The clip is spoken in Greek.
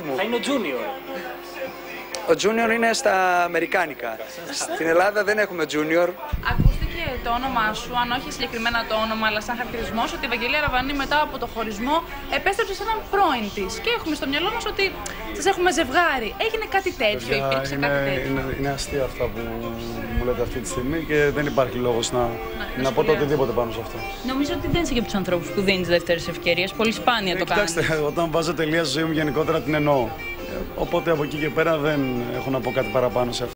μου. Θα είναι ο Junior. Ο Junior είναι στα Αμερικάνικα. Στην Ελλάδα δεν έχουμε Junior. Ακούστηκε το όνομά σου, αν όχι συγκεκριμένα το όνομα, αλλά σαν χαρακτηρισμός, ότι η Ευαγγελία Ραβανή μετά από το χωρισμό επέστρεψε σε έναν πρώην της. Και έχουμε στο μυαλό μας ότι σα έχουμε ζευγάρι. Έγινε κάτι τέτοιο, Παιδιά, υπήρξε είναι, κάτι τέτοιο. είναι, είναι αστεία αυτά που μου λέτε αυτή τη στιγμή και δεν υπάρχει λόγος να, να πω το σχολιάσεις. οτιδήποτε πάνω σε αυτό. Νομίζω ότι δεν είσαι και από τους ανθρώπους που δίνεις δεύτερες ευκαιρίες. Πολύ σπάνια Ε, το κάνεις. κοιτάξτε, όταν βάζω τελεία στη ζωή μου γενικότερα την εννοώ. Ε, Οπότε από εκεί και πέρα δεν έχω να πω κάτι παραπάνω σε αυτό.